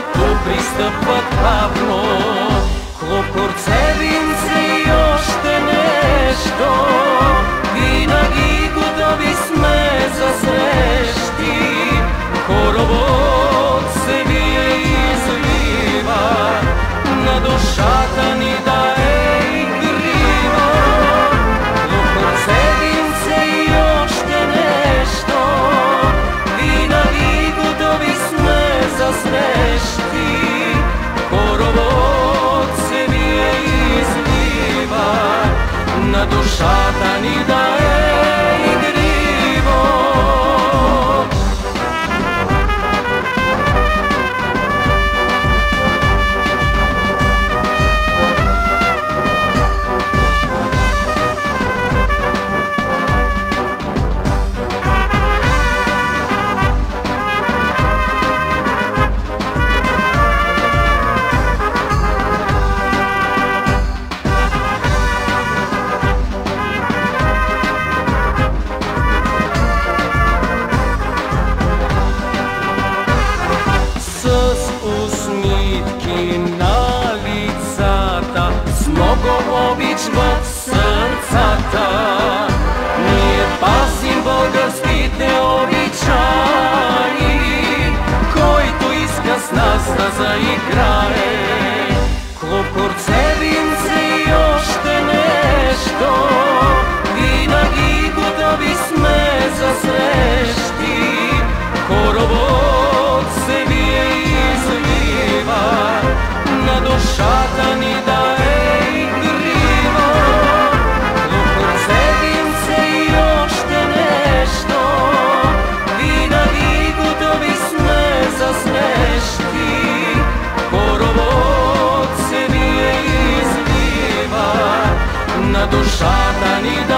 tu pристъпват бавно do satanidade. it came vida.